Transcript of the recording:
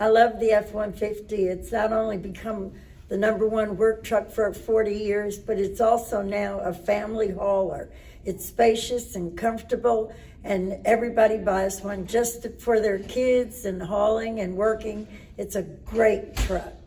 I love the F-150. It's not only become the number one work truck for 40 years, but it's also now a family hauler. It's spacious and comfortable, and everybody buys one just for their kids and hauling and working. It's a great truck.